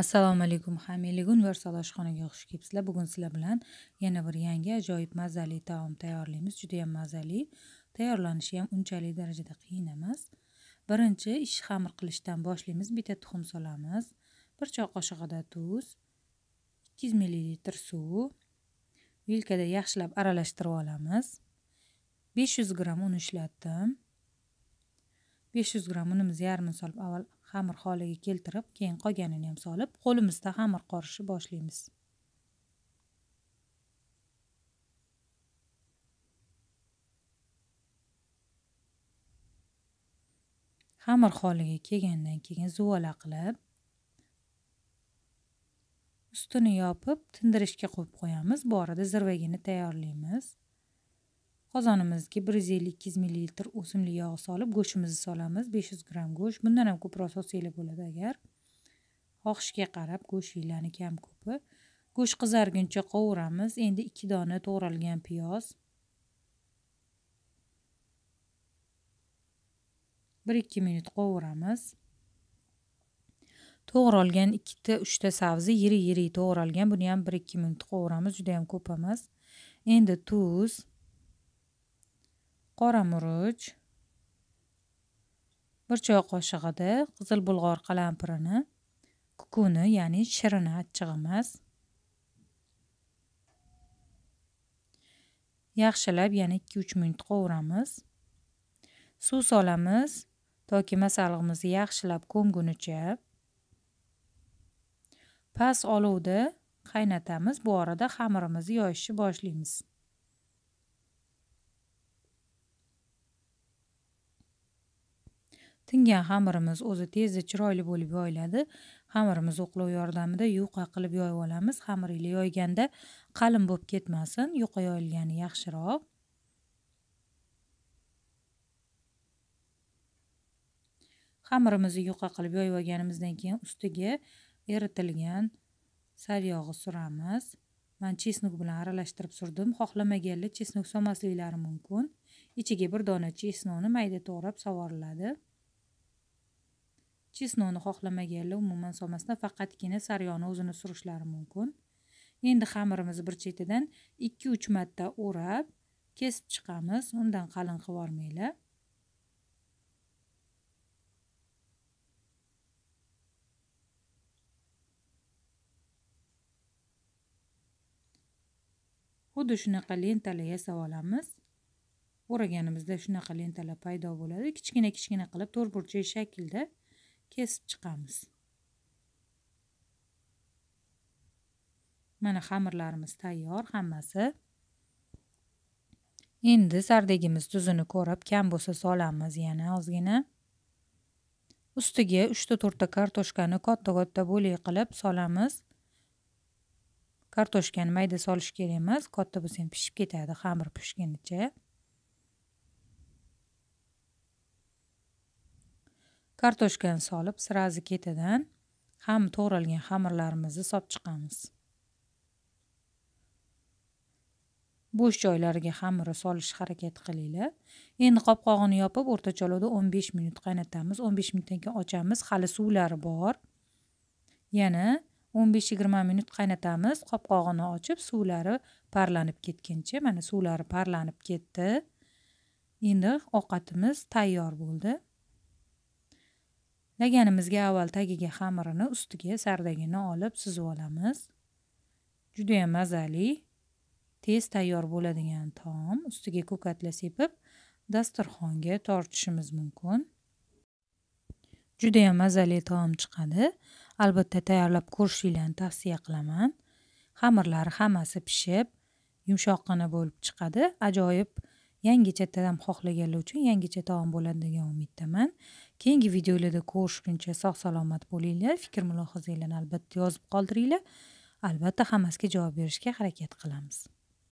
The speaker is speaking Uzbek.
assalomu alaykum hammanglarga universal oshxonaga xush kelibsizlar. Bugun sizlar bilan yana bir yangi ajoyib mazali taom tayyorlaymiz. Juda yam mazali tayyorlanishi ham unchalik darajada qiyin emas. Birinchi ish xamir qilishdan boshlaymiz. Bitta tuxum solamiz. Bir choy qoshig'ida tuz ikki yuz millilitr suv vilkada yaxshilab aralashtirib olamiz. besh yuz gramm un ishlatdim besh yuz gramm unimizni yarmini solib avval xamir holiga keltirib keyin qolganini ham solib qo'limizda xamir qorishni boshlaymiz. Xamir holiga kelgandan keyin zuvala qilib ustini yopib tindirishga qo'yib qo'yamiz. Bu orada zirvagini tayyorlaymiz. Qozonimizga bir yuz ellik ikki yuz millilitr o'simlik yog'i solib go'shtimizni solamiz. Besh yuz gramm go'sht. Bundan ham ko'proq solsanglar bo'ladi agar. Xohishga qarab go'shtinglarni kam ko'pi. Go'sht qizarguncha qovuramiz endi ikki dona to'g'ralgan piyoz. Bir ikki minut qovuramiz to'g'ralgan ikkita uchta sabzi yirik yirik to'g'ralgan. Buni ham bir ikki minut qovuramiz juda yam ko'p emas endi tuz. Qora murch bir choy qoshig'ida qizil bulg'or qalampirini kukuni ya'ni shirini achchig'imiz yaxshilab yana ikki uch minut qovuramiz suv solamiz toki masallig'imizni yaxshilab ko'mgunicha. Past olovda qaynatamiz. Bu orada xamirimizni yoyishni boshlaymiz. Tingan xamirimiz o'zi tezda chiroyli bo'lib yoyiladi. Xamirimiz o'qlov yordamida yuqa qilib yoyib olamiz. Xamiringlar yoyganda qalin bo'lib ketmasin yuqa yoyilgani yaxshiroq. Xamirimizni yuqa qilib yoyib olganimizdan keyin ustiga eritilgan saryog'i suramiz. Man chesnik bilan aralashtirib surdim. Xohlamaganlar chesnik solmasliklari mumkin. Ichiga bir dona chesnokni mayda to'g'rab sovoriladi chesnoni xohlamaganlar umuman solmasdan faqatgina saryoni o'zini surishlari mumkin. Endi xamirimizni bir chetidan ikki uch marta o'rab kesib chiqamiz. Undan qalin qilib yubormanglar xuddi shunaqa lentalar yasab olamiz. O'raganimizda shunaqa lentalar paydo bo'ladi. Kichkina kichkina qilib to'rtburchak shaklda kesib chiqamiz. Mana xamirlarimiz tayyor hammasi. Endi sardegimiz tuzini ko'rib kam bo'lsa solamiz yana ozgina. Ustiga uchta to'rtta kartoshkani katta katta bo'lak qilib solamiz. Kartoshkani mayda solish kerak emas katta bo'lsa ham pishib ketadi xamir pishgunicha kartoshkani solib srazi ketidan ham to'g'ralgan xamirlarimizni solib chiqamiz. Bo'sh joylariga xamirni solishga harakat qilinglar. Endi qopqog'ini yopib o'rtacha olovda o'n besh minut qaynatamiz. o'n besh minutdan keyin ochamiz. Hali suvlari bor. Yana o'n besh yigirma minut qaynatamiz. Qopqog'ini ochib suvlari parlanib ketguncha mana suvlari parlanib ketdi. Endi ovqatimiz tayyor bo'ldi. Laganimizga avval tagiga xamirini ustiga sardagini olib suzib olamiz. Juda ham mazali tez tayyor bo'ladigan taom ustiga ko'katlar sepib dasturxonga tortishimiz mumkin. Juda ham mazali taom chiqadi. Albatta tayyorlab ko'rishinglarni tavsiya qilaman. Xamirlari hammasi pishib yumshoqqina bo'lib chiqadi. Ajoyib yangicha taom xohlaganlar uchun yangicha taom bo'ladi degan umiddaman. Keyingi videolarda ko'rishguncha sog' salomat bo'linglar. Fikr mulohazanglarni albatta yozib qoldiringlar. Albatta hammasiga javob berishga harakat qilamiz.